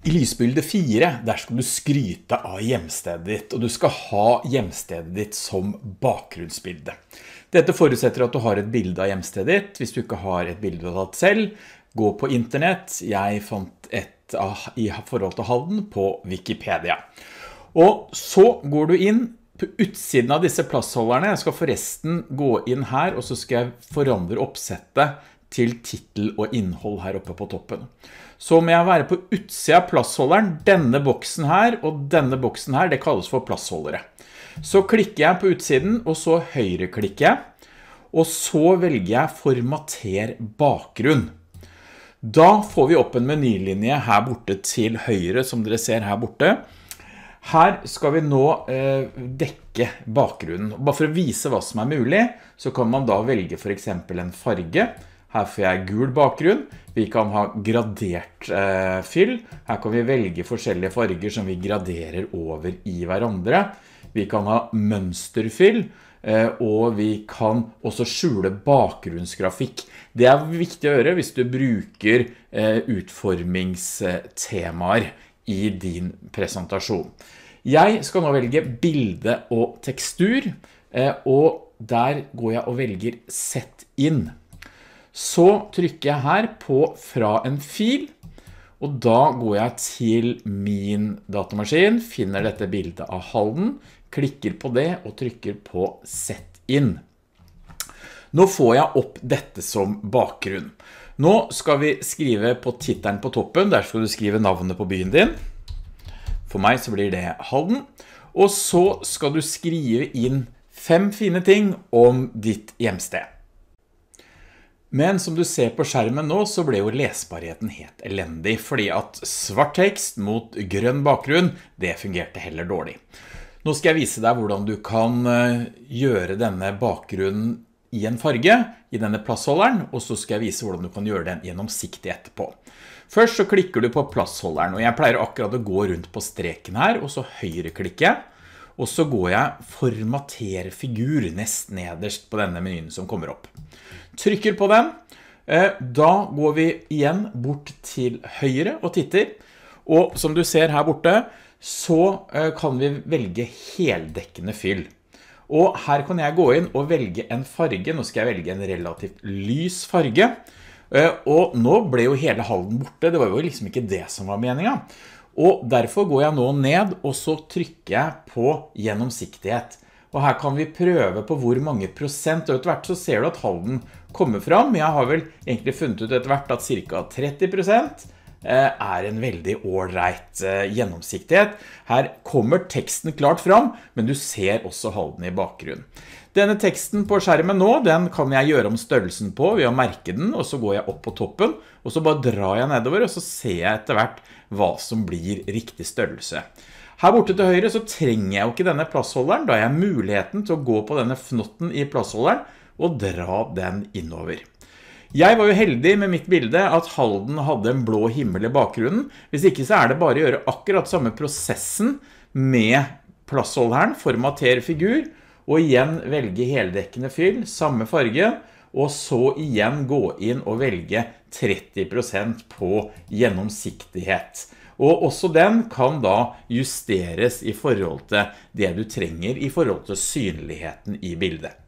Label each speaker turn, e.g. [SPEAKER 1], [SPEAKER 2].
[SPEAKER 1] I lysbilde 4, der skal du skryte av hjemstedet ditt, og du skal ha hjemstedet ditt som bakgrunnsbilde. Dette forutsetter at du har et bilde av hjemstedet ditt. Hvis du ikke har et bilde du har tatt selv, gå på internett. Jeg fant et i forhold til Halden på Wikipedia. Og så går du inn på utsiden av disse plassholderne. Jeg skal forresten gå inn her, og så skal jeg forandre oppsettet til titel og innhold her oppe på toppen så må jeg være på utsida av plassholderen, denne boksen her og denne boksen her, det kalles for plassholdere. Så klikker jeg på utsiden, og så høyreklikker jeg, og så velger jeg formater bakgrunn. Da får vi opp en menylinje her borte til høyre, som dere ser her borte. Her skal vi nå eh, dekke bakgrunnen. Bare for å vise hva som er mulig, så kan man da velge for eksempel en farge. Her får jeg gul bakgrunn. Vi kan ha gradert eh, fyll. Her kan vi velge forskjellige farger som vi graderer over i hverandre. Vi kan ha mønsterfyll, eh, og vi kan også skjule bakgrunnsgrafikk. Det er viktig å gjøre hvis du bruker eh, utformingstemaer i din presentasjon. Jeg skal nå velge bilde og tekstur, eh, og der går jeg og velger Sett inn. Så trykker jeg her på fra en fil, og da går jeg til min datamaskin, finner dette bildet av Halden, klikker på det og trykker på Sett inn. Nå får jeg opp dette som bakgrunn. Nå skal vi skrive på titelen på toppen, der skal du skrive navnet på byen din. For meg så blir det Halden. Og så skal du skrive inn fem fine ting om ditt hjemsted. Men som du ser på skjermen nå, så ble jo lesbarheten helt elendig, fordi at svart tekst mot grønn bakgrunn, det fungerte heller dårlig. Nå skal jeg vise deg hvordan du kan eh, gjøre denne bakgrunnen i en farge, i denne plassholderen, og så skal jeg vise hvordan du kan gjøre den gjennomsiktig etterpå. Først så klikker du på plassholderen, og jeg pleier akkurat å gå rundt på streken her, og så høyreklikker jeg, og så går jeg formater figur nest nederst på denne menyen som kommer opp trykker på den. Eh, da går vi igjen bort til høyre og titter. Og som du ser her borte, så eh, kan vi velge heldekkende fyll. Og her kan jeg gå inn og velge en farge. Nå skal jeg velge en relativt lys farge. Eh, og nå ble jo hele halden borte. Det var jo liksom ikke det som var meningen. Og derfor går jeg nå ned, og så trykker jeg på gjennomsiktighet. Og her kan vi prøve på hvor mange prosent, og etter hvert så ser du at halden kommer fram. Jeg har vel egentlig funnet ut etter hvert at cirka 30% eh, er en veldig ålreit eh, gjennomsiktighet. Her kommer teksten klart fram, men du ser også halden i bakgrunnen. Denne teksten på skjermen nå, den kan jeg gjøre om størrelsen på ved å merke den, og så går jeg opp på toppen, og så bare drar jeg nedover, og så ser jeg etter hvert hva som blir riktig størrelse. Her borte til høyre så trenger jeg jo ikke denne plassholderen, da har jeg muligheten til å gå på denne fnotten i plassholderen og dra den innover. Jeg var jo heldig med mitt bilde at Halden hadde en blå himmel i bakgrunnen. Hvis ikke så er det bare å gjøre akkurat samme prosessen med plassholderen, formater figur, og igjen velge heldekkende fyll, samme farge, og så igjen gå inn og velge 30% på gjennomsiktighet. Og også den kan da justeres i forhold til det du trenger i forhold til synligheten i bildet.